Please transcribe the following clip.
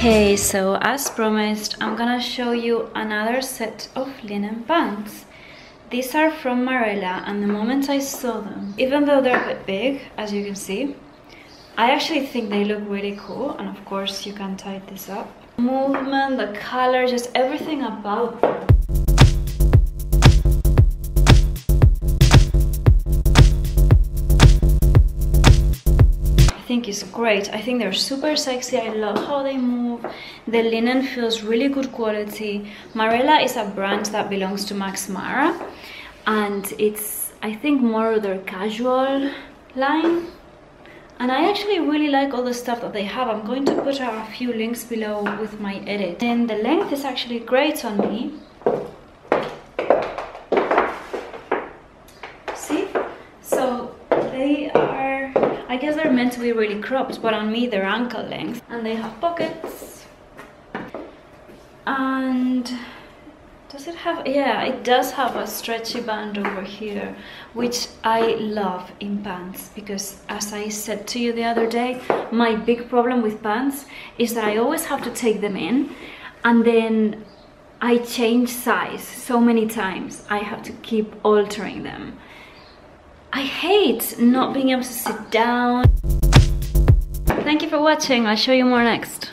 Hey, so as promised, I'm gonna show you another set of linen pants. These are from Marella and the moment I saw them, even though they're a bit big, as you can see, I actually think they look really cool and of course you can tie this up. Movement, the color, just everything about them. Think is great. I think they're super sexy. I love how they move. The linen feels really good quality. Marella is a brand that belongs to Max Mara and it's, I think, more of their casual line. And I actually really like all the stuff that they have. I'm going to put a few links below with my edit. And the length is actually great on me. See? So they are, I guess they're meant to be really cropped, but on me they're ankle length. And they have pockets. And does it have, yeah, it does have a stretchy band over here, which I love in pants because as I said to you the other day, my big problem with pants is that I always have to take them in and then I change size so many times. I have to keep altering them. I hate not being able to sit down. Thank you for watching. I'll show you more next.